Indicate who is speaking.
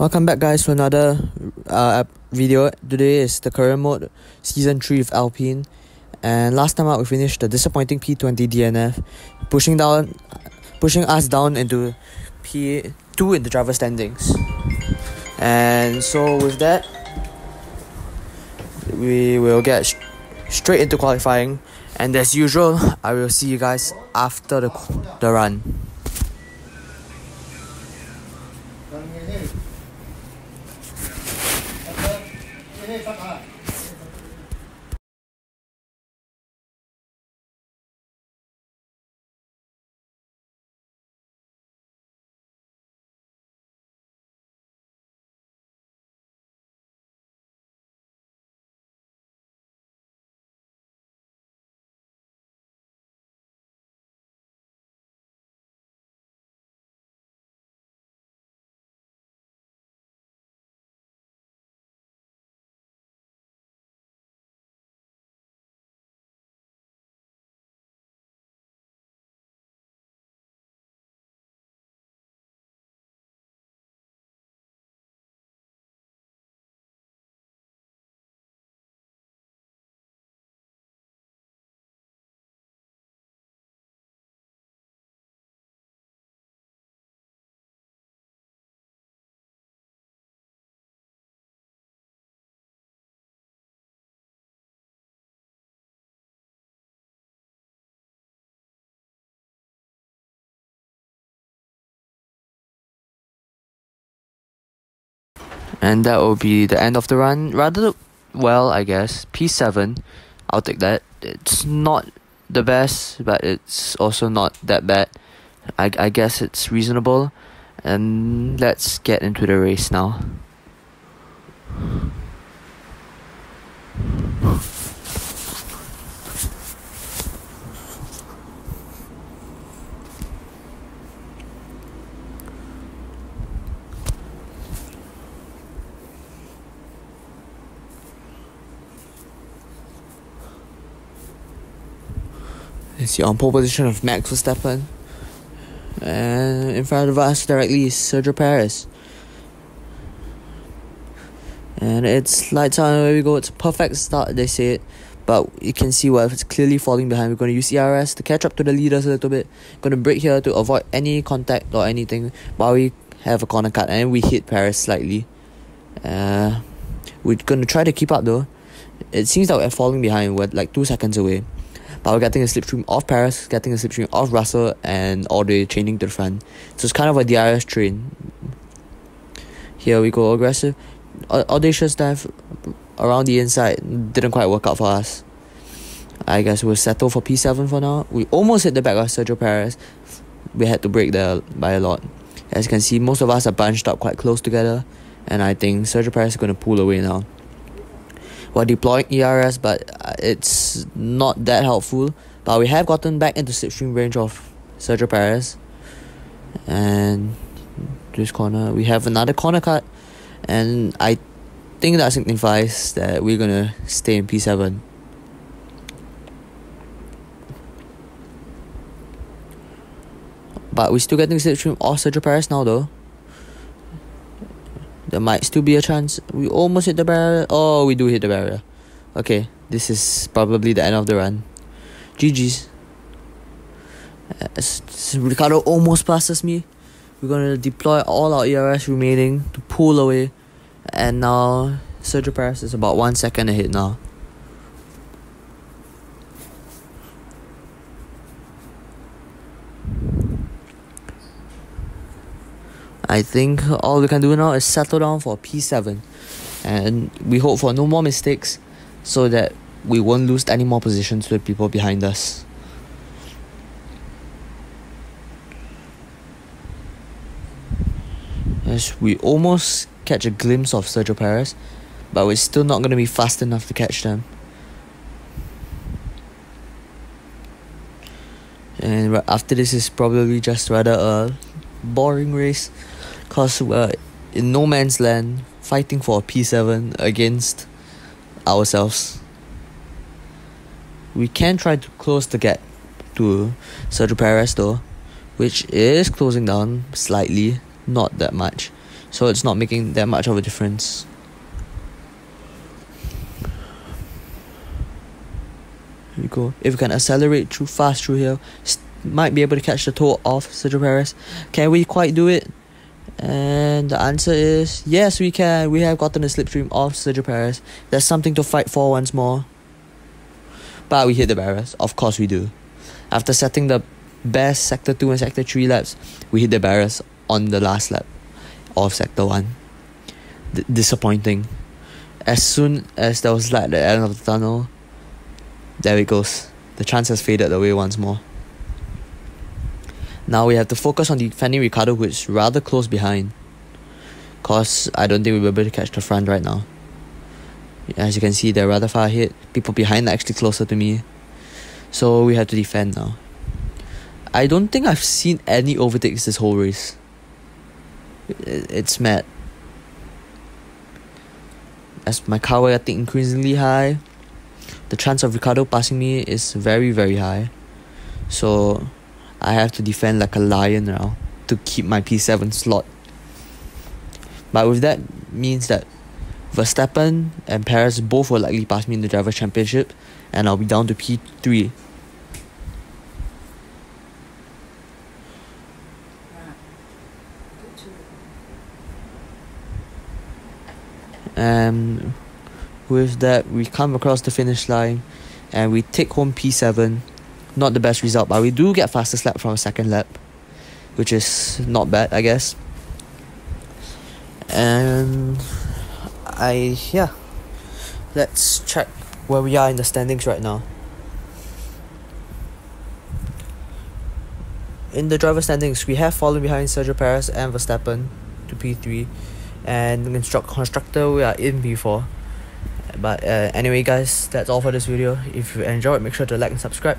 Speaker 1: Welcome back, guys, to another uh, video. Today is the career mode, season 3 of Alpine. And last time out, we finished the disappointing P20 DNF, pushing down, pushing us down into P2 in the driver standings. And so, with that, we will get sh- straight into qualifying. And as usual, I will see you guys after the, the run. 可以上船 and that will be the end of the run. Rather well, I guess. P7, I'll take that. It's not the best, but it's also not that bad. I, I guess it's reasonable. And let's get into the race now. It's on pole position of Max Verstappen. And in front of us directly is Sergio Perez. And it's lights on, away we go. It's a perfect start, they say it. But you can see what it's clearly falling behind. We're going to use ERS to catch up to the leaders a little bit. Going to brake here to avoid any contact or anything while we have a corner cut. And we hit Perez slightly. Uh, we're going to try to keep up though. It seems that we're falling behind. We're like two seconds away. But we're getting a slipstream off Perez, getting a slipstream off Russell, and all the way chaining to the front. So it's kind of a DRS train. Here we go, aggressive, audacious dive around the inside. Didn't quite work out for us. I guess we'll settle for P7 for now. We almost hit the back of Sergio Perez. We had to break there by a lot. As you can see, most of us are bunched up quite close together. And I think Sergio Perez is going to pull away now we're deploying ERS, but uh, it's not that helpful. But we have gotten back into slipstream range of Sergio Perez. And this corner, we have another corner cut. And I think that signifies that we're going to stay in P7. But we're still getting slipstream off Sergio Perez now though. There might still be a chance. We almost hit the barrier. Oh, we do hit the barrier. Okay, this is probably the end of the run. GG's. As Ricciardo almost passes me. We're gonna deploy all our ERS remaining to pull away. And now Sergio Perez is about one second ahead now. I think all we can do now is settle down for P7 and we hope for no more mistakes so that we won't lose any more positions with people behind us. As we almost catch a glimpse of Sergio Perez, but we're still not going to be fast enough to catch them. And after this is probably just rather a boring race because we're in no man's land fighting for a P7 against ourselves. We can try to close the gap to Sergio Perez though, which is closing down slightly, not that much. so it's not making that much of a difference. Here we go. If we can accelerate through fast through here, might be able to catch the toe off Sergio Perez. Can we quite do it? And the answer is yes, we can. We have gotten the slipstream of Sergio Perez. There's something to fight for once more. But we hit the barriers. Of course we do. After setting the best sector 2 and sector 3 laps, we hit the barriers on the last lap of sector 1. D- disappointing. As soon as there was light at the end of the tunnel, there it goes. The chance has faded away once more. Now we have to focus on defending Ricciardo, who is rather close behind. Cause I don't think we'll be able to catch the front right now. As you can see, they're rather far ahead. People behind are actually closer to me. So we have to defend now. I don't think I've seen any overtakes this whole race. It's mad. As my car weight getting increasingly high, the chance of Ricciardo passing me is very very high. So I have to defend like a lion now to keep my P7 slot. But with that means that Verstappen and Perez both will likely pass me in the driver championship and I'll be down to P3. And with that, we come across the finish line and we take home P7. Not the best result, but we do get fastest lap from a second lap, which is not bad, I guess. And I yeah. Let's check where we are in the standings right now. In the driver standings, we have fallen behind Sergio Perez and Verstappen to P3, and construct constructor we are in P4. But uh, anyway, guys, that's all for this video. If you enjoyed, make sure to like and subscribe,